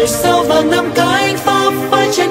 vời sao vàng năm cái phấp phai trên